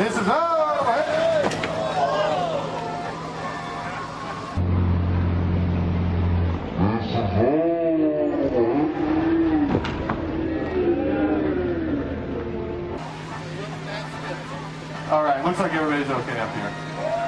This is over. Hey! All right, looks like everybody's okay up here.